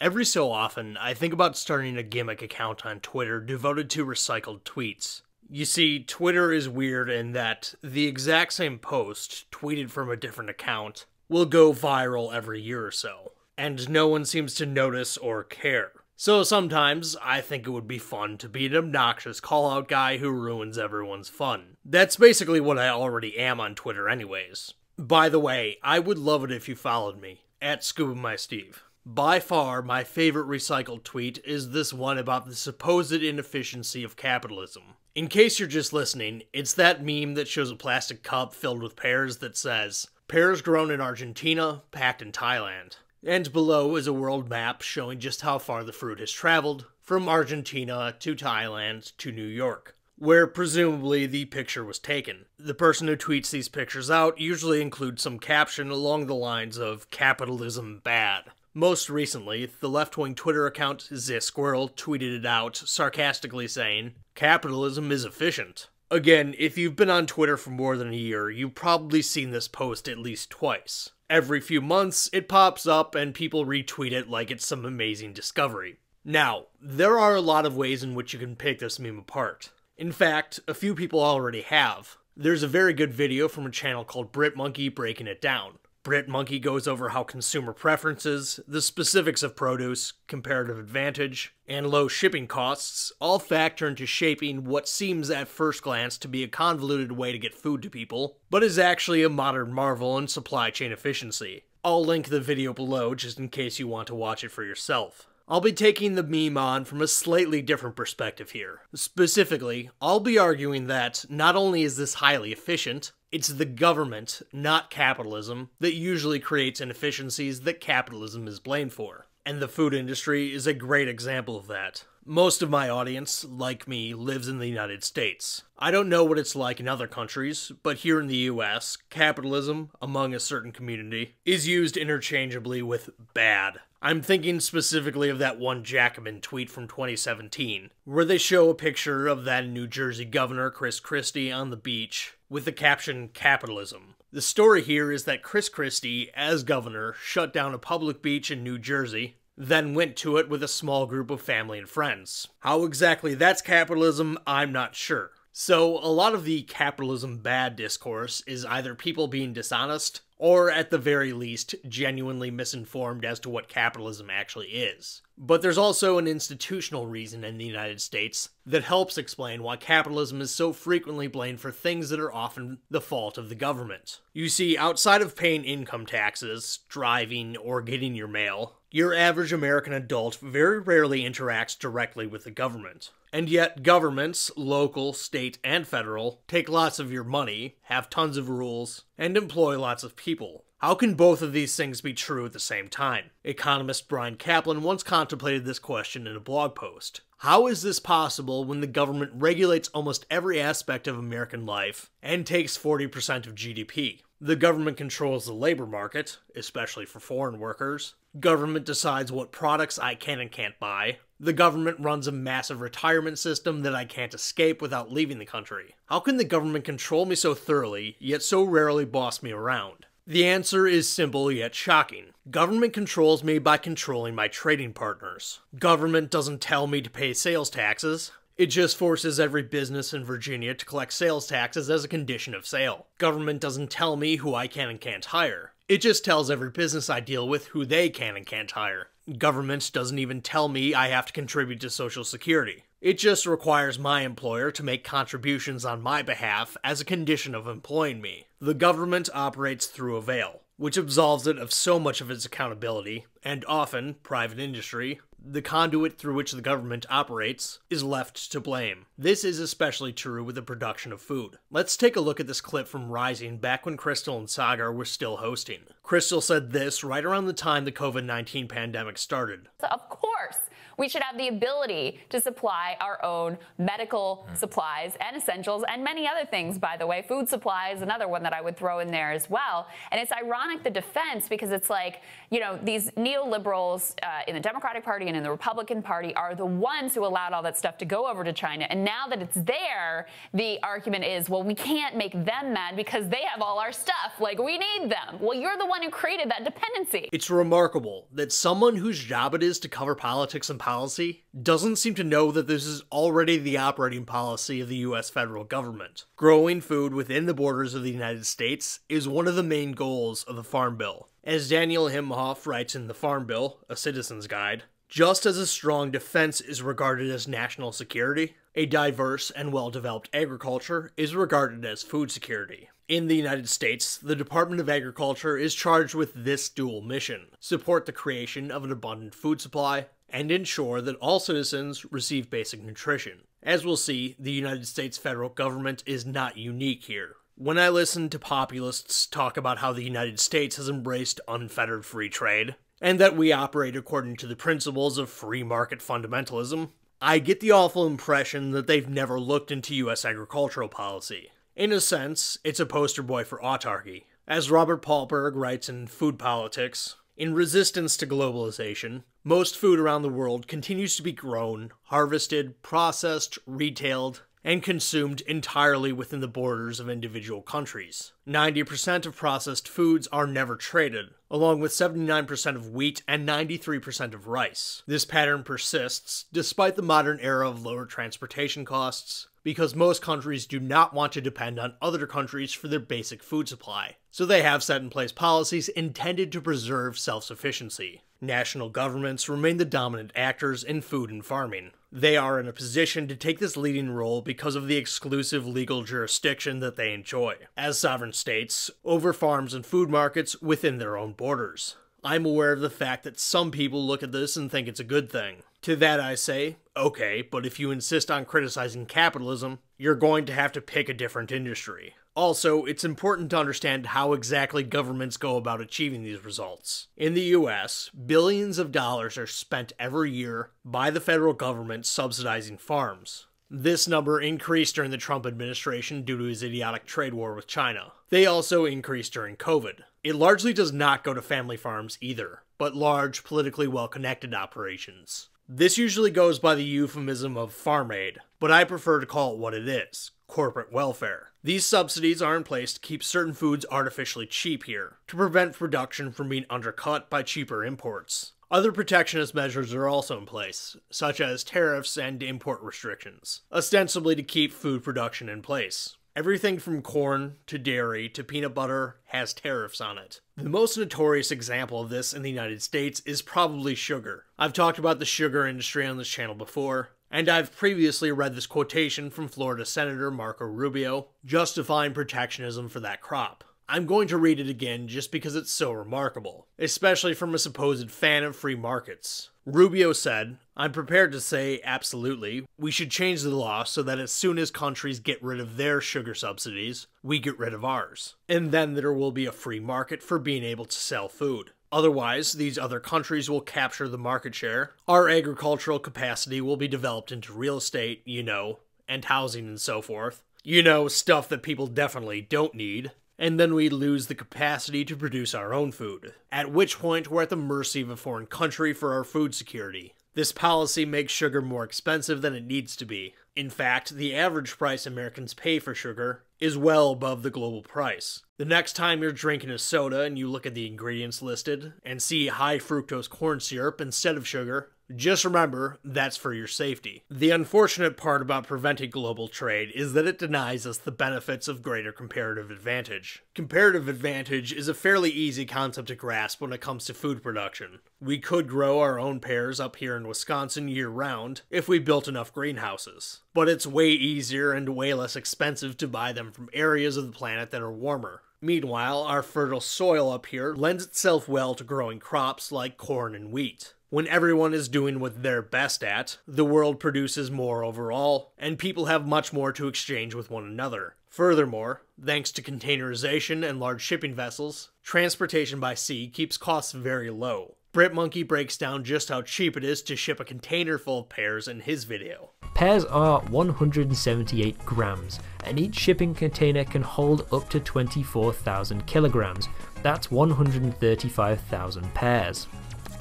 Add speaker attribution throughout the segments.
Speaker 1: Every so often, I think about starting a gimmick account on Twitter devoted to recycled tweets. You see, Twitter is weird in that the exact same post, tweeted from a different account, will go viral every year or so, and no one seems to notice or care. So sometimes I think it would be fun to be an obnoxious call out guy who ruins everyone's fun. That's basically what I already am on Twitter, anyways. By the way, I would love it if you followed me at Scuba My Steve. By far, my favorite recycled tweet is this one about the supposed inefficiency of capitalism. In case you're just listening, it's that meme that shows a plastic cup filled with pears that says, Pears grown in Argentina, packed in Thailand. And below is a world map showing just how far the fruit has traveled, from Argentina to Thailand to New York, where presumably the picture was taken. The person who tweets these pictures out usually includes some caption along the lines of capitalism bad. Most recently, the left wing Twitter account Squirrel tweeted it out, sarcastically saying, Capitalism is efficient. Again, if you've been on Twitter for more than a year, you've probably seen this post at least twice. Every few months, it pops up and people retweet it like it's some amazing discovery. Now, there are a lot of ways in which you can pick this meme apart. In fact, a few people already have. There's a very good video from a channel called Brit Monkey breaking it down. Brit Monkey goes over how consumer preferences, the specifics of produce, comparative advantage, and low shipping costs all factor into shaping what seems at first glance to be a convoluted way to get food to people, but is actually a modern marvel in supply chain efficiency. I'll link the video below just in case you want to watch it for yourself. I'll be taking the meme on from a slightly different perspective here. Specifically, I'll be arguing that not only is this highly efficient, it's the government, not capitalism, that usually creates inefficiencies that capitalism is blamed for. And the food industry is a great example of that. Most of my audience, like me, lives in the United States. I don't know what it's like in other countries, but here in the US, capitalism, among a certain community, is used interchangeably with bad. I'm thinking specifically of that one Jacobin tweet from 2017, where they show a picture of that New Jersey governor, Chris Christie, on the beach with the caption Capitalism. The story here is that Chris Christie, as governor, shut down a public beach in New Jersey, then went to it with a small group of family and friends. How exactly that's capitalism, I'm not sure. So, a lot of the capitalism bad discourse is either people being dishonest, or at the very least, genuinely misinformed as to what capitalism actually is. But there's also an institutional reason in the United States that helps explain why capitalism is so frequently blamed for things that are often the fault of the government. You see, outside of paying income taxes, driving, or getting your mail, your average American adult very rarely interacts directly with the government. And yet, governments, local, state, and federal, take lots of your money, have tons of rules, and employ lots of people. How can both of these things be true at the same time? Economist Bryan Caplan once contemplated this question in a blog post. How is this possible when the government regulates almost every aspect of American life and takes 40% of GDP? The government controls the labor market, especially for foreign workers. Government decides what products I can and can't buy. The government runs a massive retirement system that I can't escape without leaving the country. How can the government control me so thoroughly, yet so rarely boss me around? The answer is simple yet shocking. Government controls me by controlling my trading partners. Government doesn't tell me to pay sales taxes. It just forces every business in Virginia to collect sales taxes as a condition of sale. Government doesn't tell me who I can and can't hire. It just tells every business I deal with who they can and can't hire. Government doesn't even tell me I have to contribute to Social Security. It just requires my employer to make contributions on my behalf as a condition of employing me. The government operates through a veil, which absolves it of so much of its accountability, and often, private industry, the conduit through which the government operates, is left to blame. This is especially true with the production of food. Let's take a look at this clip from Rising back when Krystal and Saagar were still hosting. Crystal said this right around the time the COVID 19 pandemic started.
Speaker 2: Of course we should have the ability to supply our own medical mm. supplies and essentials and many other things, by the way. Food supply is another one that I would throw in there as well. And it's ironic, the defense, because it's like, you know, these neoliberals uh, in the Democratic Party and in the Republican Party are the ones who allowed all that stuff to go over to China. And now that it's there, the argument is, well, we can't make them mad because they have all our stuff. Like, we need them. Well, you're the one who created that dependency.
Speaker 1: It's remarkable that someone whose job it is to cover politics and policy doesn't seem to know that this is already the operating policy of the US federal government. Growing food within the borders of the United States is one of the main goals of the Farm Bill. As Daniel Imhoff writes in The Farm Bill, a citizen's guide, just as a strong defense is regarded as national security, a diverse and well developed agriculture is regarded as food security. In the United States, the Department of Agriculture is charged with this dual mission support the creation of an abundant food supply and ensure that all citizens receive basic nutrition. As we'll see, the United States federal government is not unique here. When I listen to populists talk about how the United States has embraced unfettered free trade, and that we operate according to the principles of free market fundamentalism, I get the awful impression that they've never looked into US agricultural policy. In a sense, it's a poster boy for autarky. As Robert Paarlberg writes in Food Politics, in resistance to globalization, most food around the world continues to be grown, harvested, processed, retailed, and consumed entirely within the borders of individual countries. 90% of processed foods are never traded, along with 79% of wheat and 93% of rice. This pattern persists despite the modern era of lower transportation costs, because most countries do not want to depend on other countries for their basic food supply. So they have set in place policies intended to preserve self sufficiency. National governments remain the dominant actors in food and farming. They are in a position to take this leading role because of the exclusive legal jurisdiction that they enjoy, as sovereign states, over farms and food markets within their own borders. I'm aware of the fact that some people look at this and think it's a good thing. To that I say, okay, but if you insist on criticizing capitalism, you're going to have to pick a different industry. Also, it's important to understand how exactly governments go about achieving these results. In the US, billions of dollars are spent every year by the federal government subsidizing farms. This number increased during the Trump administration due to his idiotic trade war with China. They also increased during COVID. It largely does not go to family farms either, but large, politically well connected operations. This usually goes by the euphemism of farm aid, but I prefer to call it what it is corporate welfare. These subsidies are in place to keep certain foods artificially cheap here, to prevent production from being undercut by cheaper imports. Other protectionist measures are also in place, such as tariffs and import restrictions, ostensibly to keep food production in place. Everything from corn to dairy to peanut butter has tariffs on it. The most notorious example of this in the United States is probably sugar. I've talked about the sugar industry on this channel before, and I've previously read this quotation from Florida Senator Marco Rubio justifying protectionism for that crop. I'm going to read it again just because it's so remarkable, especially from a supposed fan of free markets. Rubio said, I'm prepared to say absolutely, we should change the law so that as soon as countries get rid of their sugar subsidies, we get rid of ours. And then there will be a free market for being able to sell food. Otherwise, these other countries will capture the market share. Our agricultural capacity will be developed into real estate, you know, and housing and so forth. You know, stuff that people definitely don't need and then we lose the capacity to produce our own food, at which point we're at the mercy of a foreign country for our food security. This policy makes sugar more expensive than it needs to be. In fact, the average price Americans pay for sugar is well above the global price. The next time you're drinking a soda and you look at the ingredients listed and see high fructose corn syrup instead of sugar, just remember, that's for your safety. The unfortunate part about preventing global trade is that it denies us the benefits of greater comparative advantage. Comparative advantage is a fairly easy concept to grasp when it comes to food production. We could grow our own pears up here in Wisconsin year round if we built enough greenhouses. But it's way easier and way less expensive to buy them from areas of the planet that are warmer. Meanwhile, our fertile soil up here lends itself well to growing crops like corn and wheat. When everyone is doing what they're best at, the world produces more overall, and people have much more to exchange with one another. Furthermore, thanks to containerization and large shipping vessels, transportation by sea keeps costs very low. BritMonkey breaks down just how cheap it is to ship a container full of pears in his video.
Speaker 3: Pears are 178 grams, and each shipping container can hold up to 24,000 kilograms. That's 135,000 pears.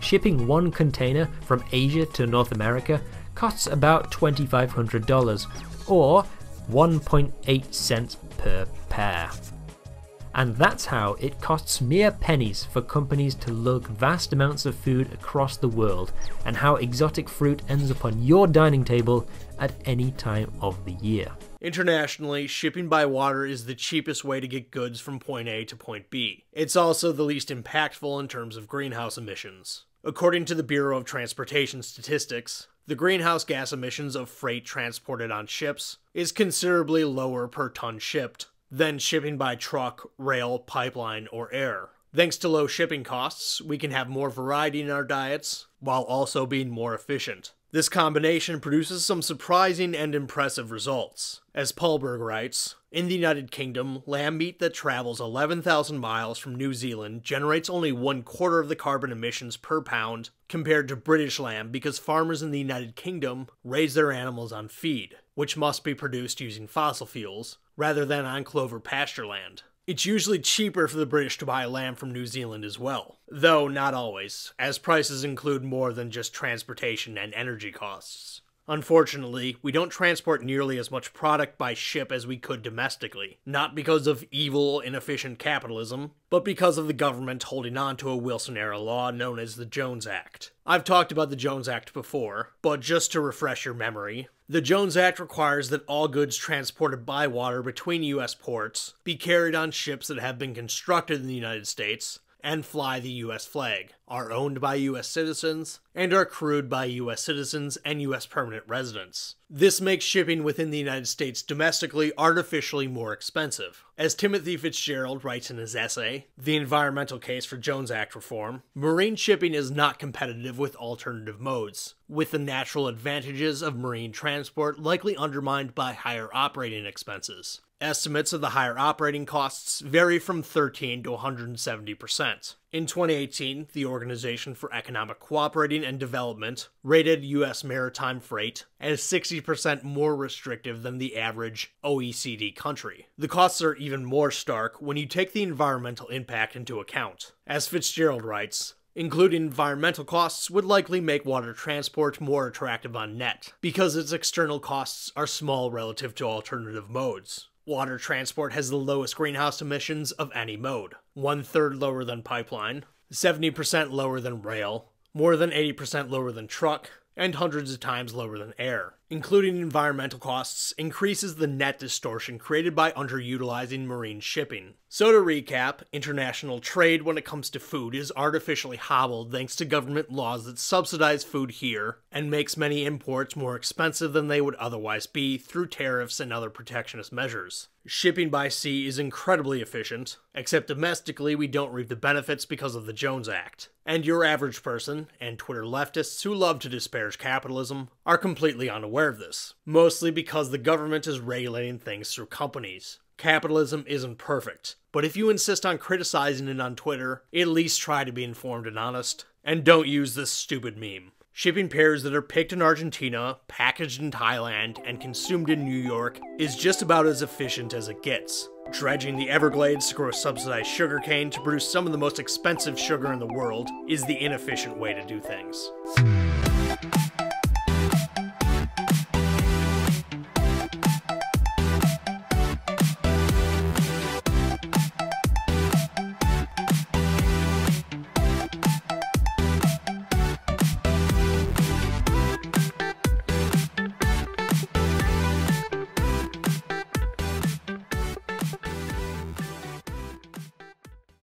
Speaker 3: Shipping one container from Asia to North America costs about $2,500, or 1.8 cents per pear. And that's how it costs mere pennies for companies to lug vast amounts of food across the world, and how exotic fruit ends up on your dining table at any time of the year.
Speaker 1: Internationally, shipping by water is the cheapest way to get goods from point A to point B. It's also the least impactful in terms of greenhouse emissions. According to the Bureau of Transportation Statistics, the greenhouse gas emissions of freight transported on ships is considerably lower per ton shipped than shipping by truck, rail, pipeline, or air. Thanks to low shipping costs, we can have more variety in our diets while also being more efficient. This combination produces some surprising and impressive results. As Paarlberg writes, in the United Kingdom, lamb meat that travels 11,000 miles from New Zealand generates only one quarter of the carbon emissions per pound compared to British lamb because farmers in the United Kingdom raise their animals on feed, which must be produced using fossil fuels, rather than on clover pasture land. It's usually cheaper for the British to buy lamb from New Zealand as well, though not always, as prices include more than just transportation and energy costs. Unfortunately, we don't transport nearly as much product by ship as we could domestically, not because of evil, inefficient capitalism, but because of the government holding on to a Wilson era law known as the Jones Act. I've talked about the Jones Act before, but just to refresh your memory, the Jones Act requires that all goods transported by water between U.S. ports be carried on ships that have been constructed in the United States and fly the U.S. flag, are owned by U.S. citizens, and are crewed by U.S. citizens and U.S. permanent residents. This makes shipping within the United States domestically artificially more expensive. As Timothy Fitzgerald writes in his essay, The Environmental Case for Jones Act Reform, marine shipping is not competitive with alternative modes, with the natural advantages of marine transport likely undermined by higher operating expenses. Estimates of the higher operating costs vary from 13 to 170%. In 2018, the Organization for Economic Cooperating and Development rated U.S. maritime freight as 60% more restrictive than the average OECD country. The costs are even more stark when you take the environmental impact into account. As Fitzgerald writes, Including environmental costs would likely make water transport more attractive on net, because its external costs are small relative to alternative modes. Water transport has the lowest greenhouse emissions of any mode, one third lower than pipeline, 70% lower than rail, more than 80% lower than truck, and hundreds of times lower than air including environmental costs, increases the net distortion created by underutilizing marine shipping. So, to recap, international trade when it comes to food is artificially hobbled thanks to government laws that subsidize food here and makes many imports more expensive than they would otherwise be through tariffs and other protectionist measures. Shipping by sea is incredibly efficient, except domestically we don't reap the benefits because of the Jones Act. And your average person, and Twitter leftists who love to disparage capitalism, are completely unaware aware of this, mostly because the government is regulating things through companies. Capitalism isn't perfect, but if you insist on criticizing it on Twitter, at least try to be informed and honest, and don't use this stupid meme. Shipping pears that are picked in Argentina, packaged in Thailand, and consumed in New York is just about as efficient as it gets. Dredging the Everglades to grow subsidized sugarcane to produce some of the most expensive sugar in the world is the inefficient way to do things.